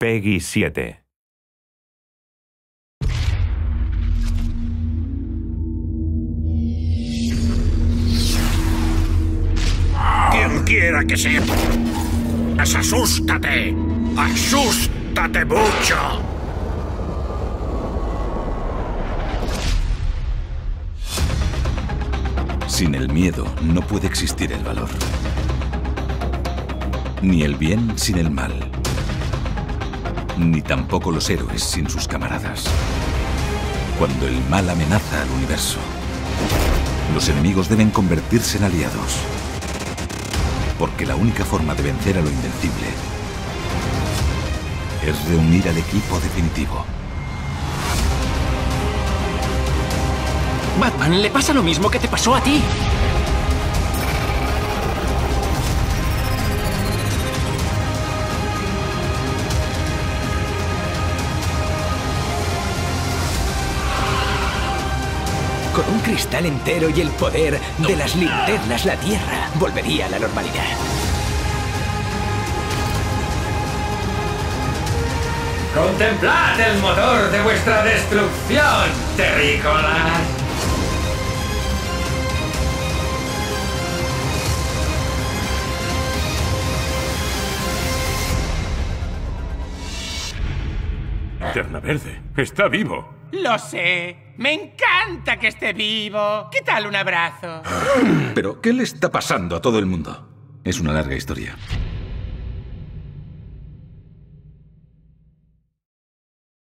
Peggy 7. Quien quiera que sea. ¡Asústate! ¡Asústate mucho! Sin el miedo no puede existir el valor. Ni el bien sin el mal. Ni tampoco los héroes sin sus camaradas. Cuando el mal amenaza al universo, los enemigos deben convertirse en aliados. Porque la única forma de vencer a lo invencible es reunir al equipo definitivo. Batman, le pasa lo mismo que te pasó a ti. Con un cristal entero y el poder de las linternas, la Tierra volvería a la normalidad. ¡Contemplad el motor de vuestra destrucción, terrícolas! Terna Verde, está vivo. Lo sé. Me encanta que esté vivo. ¿Qué tal un abrazo? Pero, ¿qué le está pasando a todo el mundo? Es una larga historia.